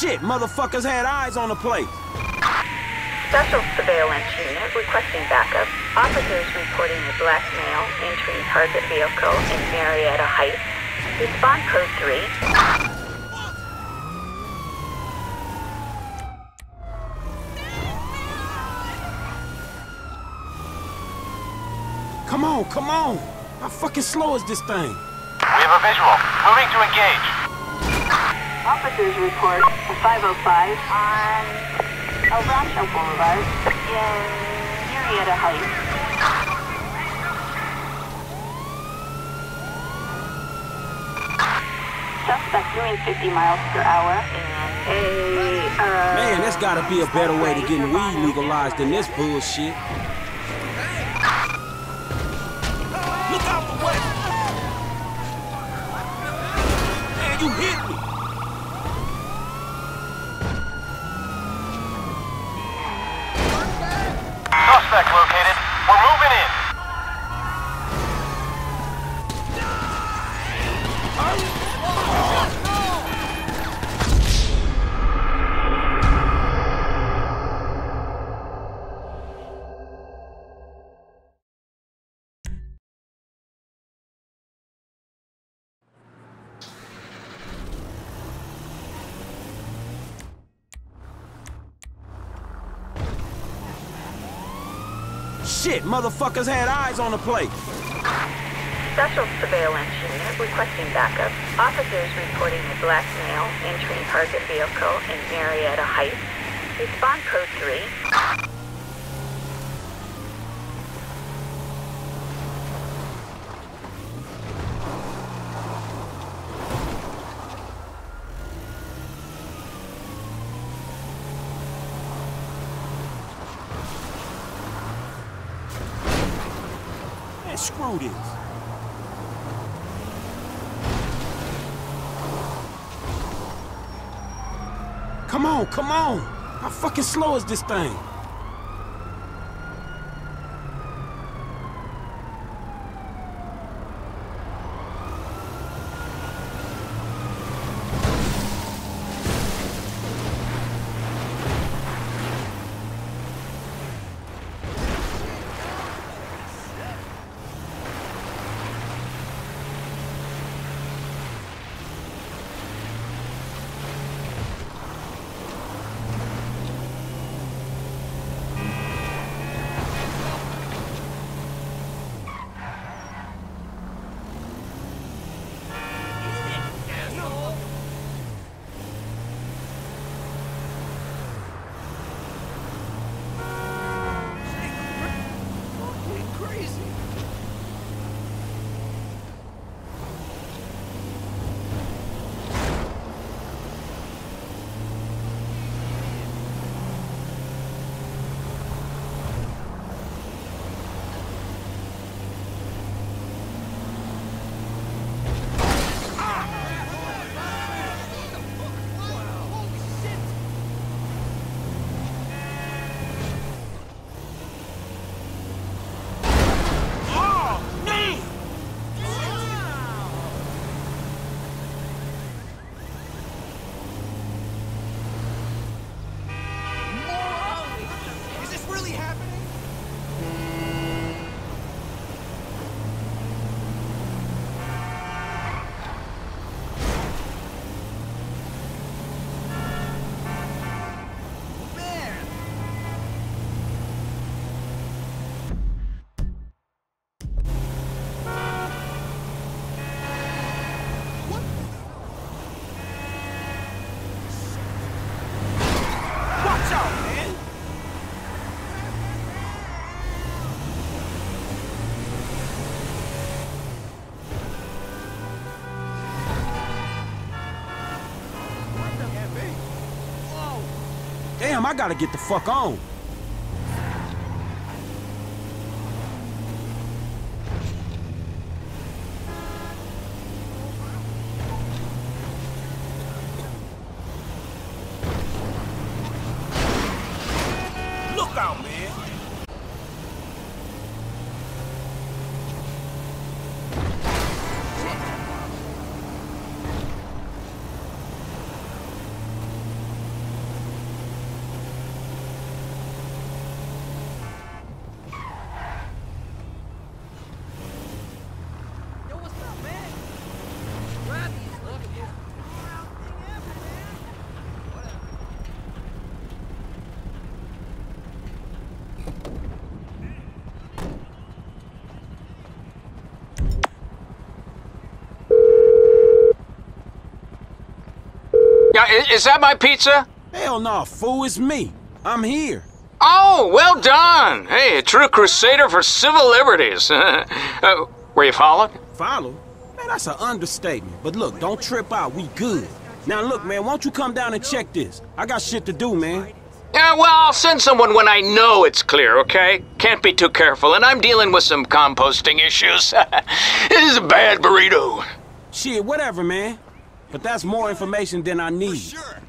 Shit, motherfuckers had eyes on the place. Special surveillance unit requesting backup. Officers reporting a black male entering target vehicle in Murrieta Heights. Respond code 3. Come on, come on. How fucking slow is this thing? We have a visual. Moving to engage. Officers report a 505 on El Rancho Boulevard in Murrieta Heights. Suspect doing 50 miles per hour and a, uh... Man, there's gotta be a better way to getting weed legalized than this bullshit. Shit, motherfuckers had eyes on the place. Special surveillance unit requesting backup. Officers reporting a black male entering target vehicle in Murrieta Heights. Respond code 3. Man, screw. Come on, come on. How fucking slow is this thing? Damn, I gotta get the fuck on. Look out, man! Yeah, is that my pizza? Hell no, fool, it's me. I'm here. Oh, well done. Hey, a true crusader for civil liberties. uh, were you followed? Follow? Man, that's an understatement. But look, don't trip out. We good. Now look, man, won't you come down and check this? I got shit to do, man. Yeah, well, I'll send someone when I know it's clear, okay? Can't be too careful, and I'm dealing with some composting issues. it is a bad burrito. Shit, whatever, man. But that's more information than I need. Sure.